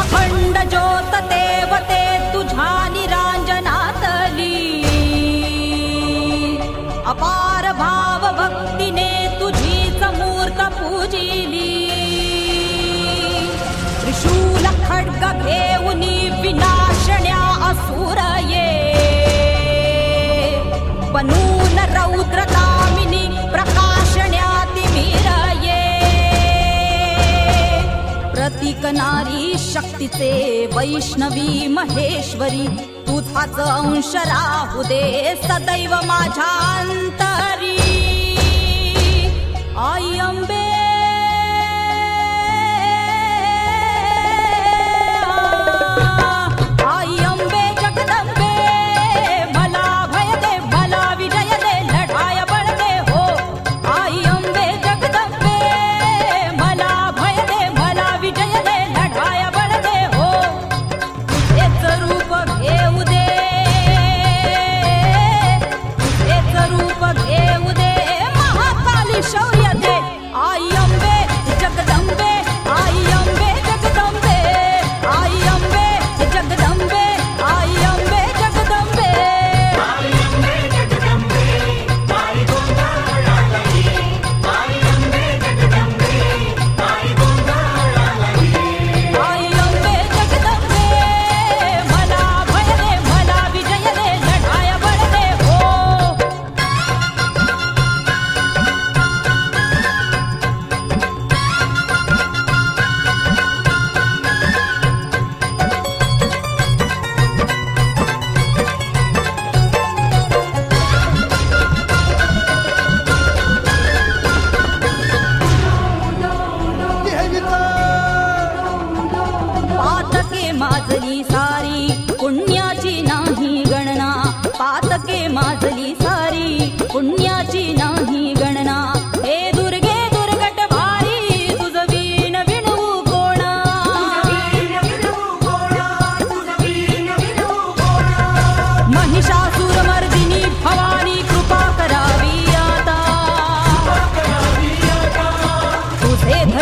अखण्ड ज्योततेव ते तु निरञ्जनातली अपार भावभक्तिने तुझी समूर्त पूजील त्रिशूलखड्ग भे उ विनाशन्या असुर ौद्रतानि प्रकाशन्याति विरय प्रतिकरी शक्तिते वैष्णवी महेश्वरी माझ्या अंतरी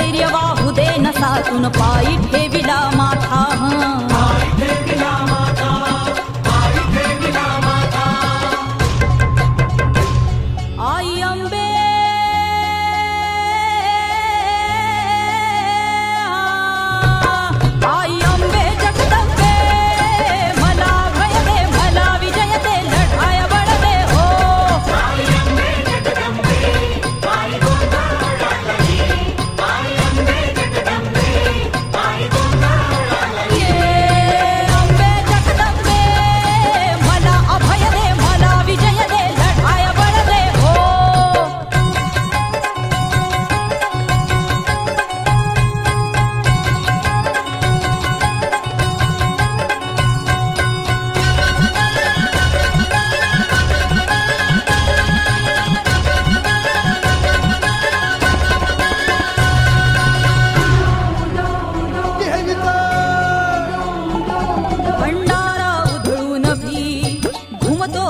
धैर्य वाहू दे नसातून पायी ठेवी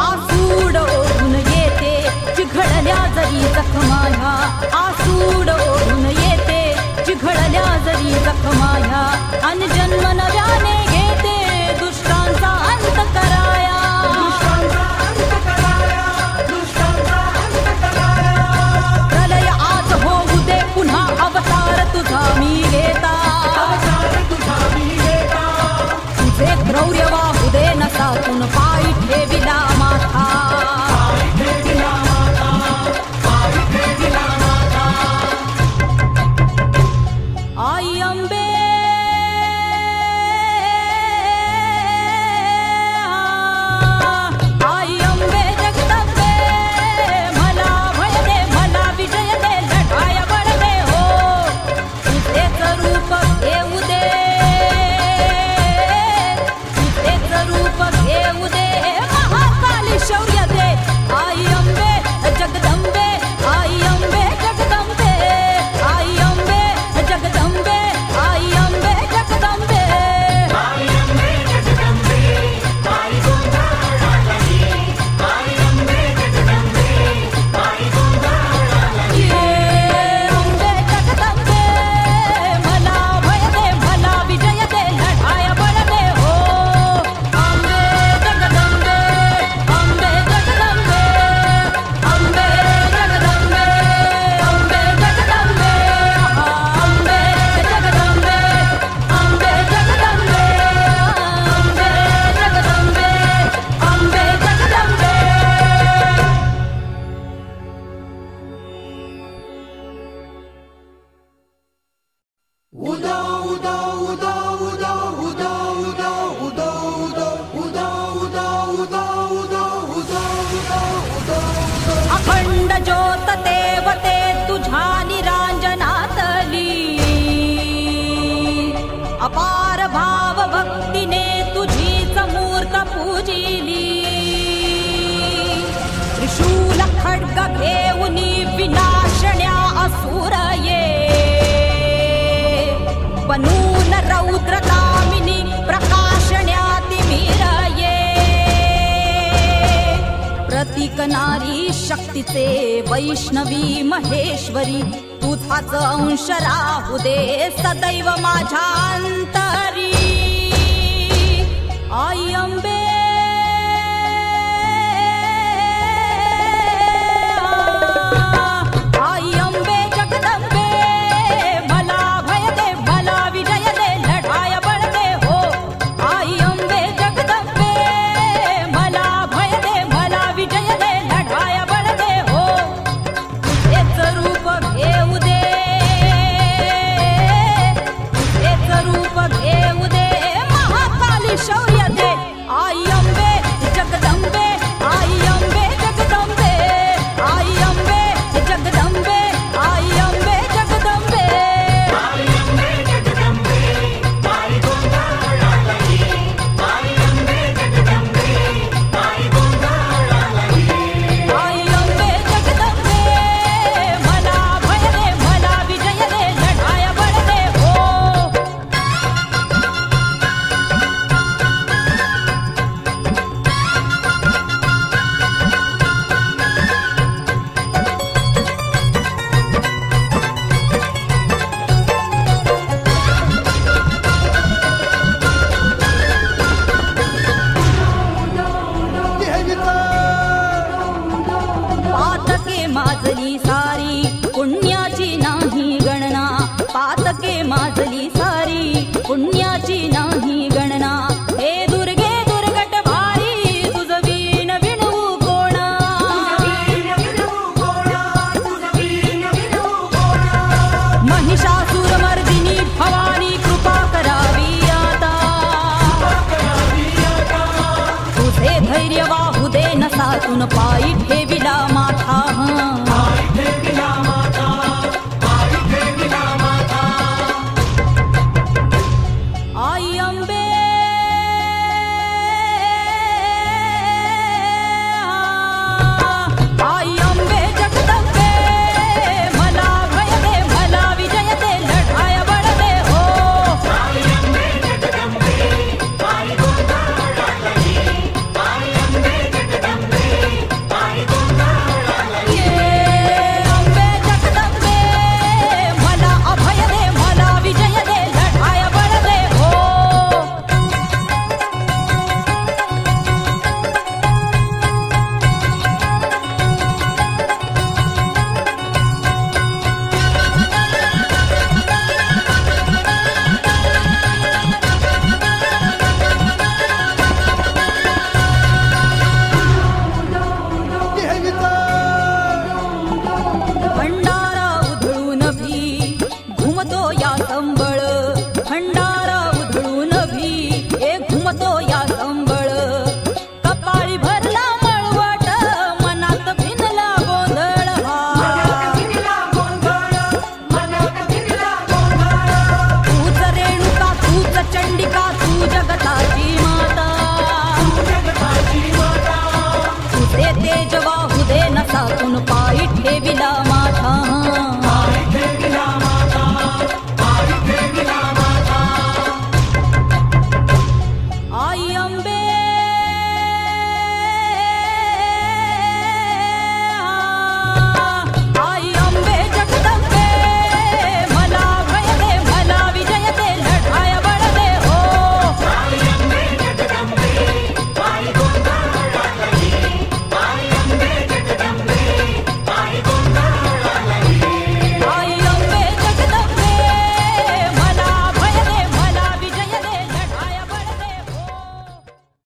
आसूड ओढून येते चिघळल्या जरी जखमाया आसूड ओढून येते चिघळल्या जरी जखमाया अन जन्म नव्या नारी शक्तीचे वैष्णवी महेश्वरी तुझाच अंश राहू दे सदैव माझ्या अंतरी. आई अंबे माजली सारी पुण्याची नाही गणना. हे दुर्गे दुर्गट भारी तुझवीन विणवू कोणा. महिषासूर मर्दिनी भवानी कृपा करावी आता. तुझे धैर्य वाहू दे नसातून पायी ठे evine